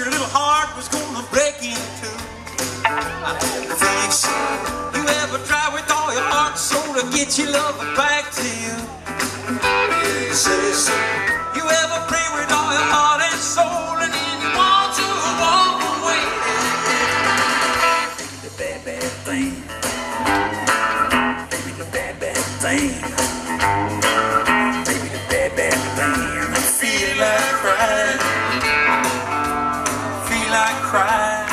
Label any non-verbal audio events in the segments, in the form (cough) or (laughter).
your little heart was gonna break in two. I think so. You ever try with all your heart soul to get your love back to you? You say like crying. Feel like crying.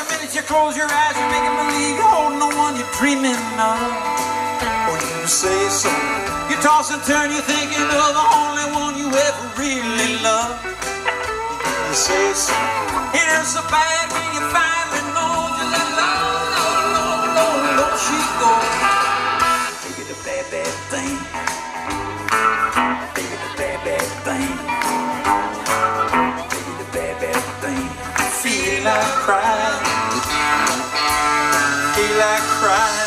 The minute you close your eyes, you're making believe you're holding the one you're dreaming of. Or you say so. You toss and turn, you're thinking of the only one you ever really loved. You say so. It is so bad when you finally feel like crying. Feel like crying.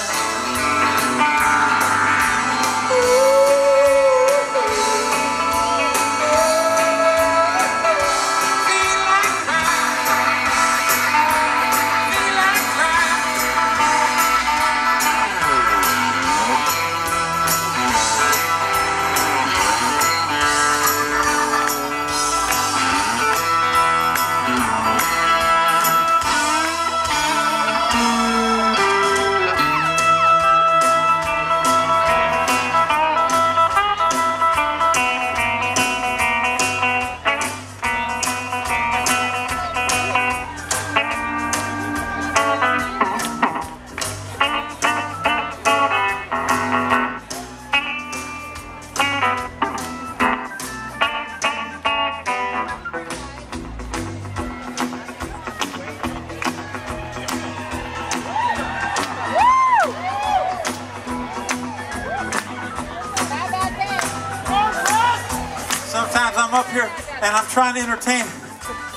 Up here and I'm trying to entertain,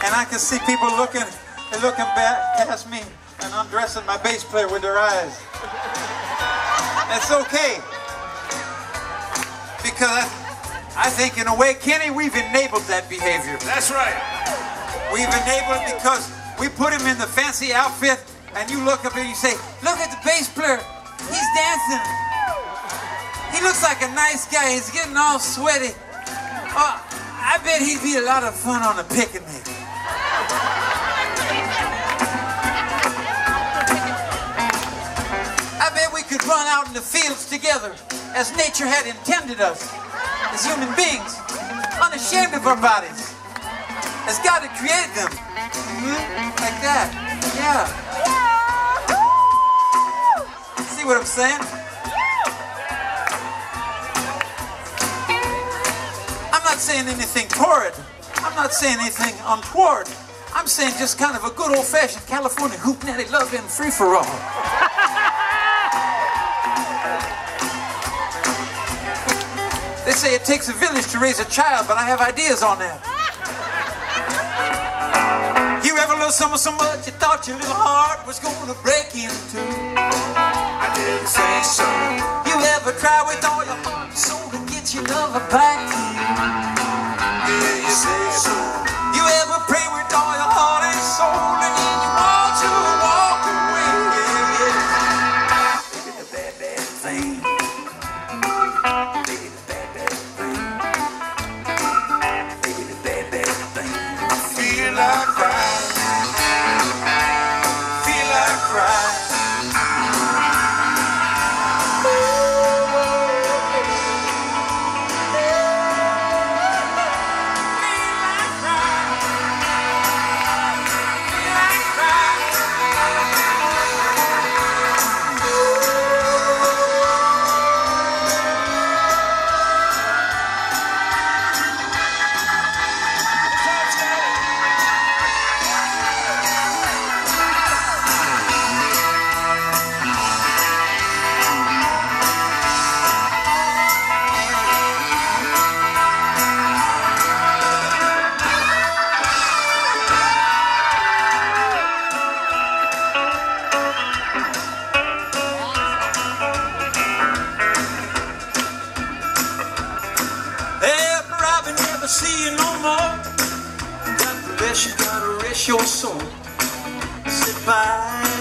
and I can see people looking, they're looking back past me and undressing my bass player with their eyes. That's okay, because I think in a way, Kenny, we've enabled that behavior. That's right. We've enabled it because we put him in the fancy outfit, and you look up and you say, "Look at the bass player, he's dancing. He looks like a nice guy. He's getting all sweaty." Oh, I bet he'd be a lot of fun on a picnic. I bet we could run out in the fields together as nature had intended us, as human beings, unashamed of our bodies, as God had created them. Mhm, Like that. Yeah. See what I'm saying? Saying anything torrid. I'm not saying anything untoward. I'm saying just kind of a good old fashioned California hootenanny love and free for all. (laughs) They say it takes a village to raise a child, but I have ideas on that. You ever love someone so much you thought your little heart was gonna break in two? Feel see you no more. God bless you, God rest your soul. Say bye,